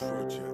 Project.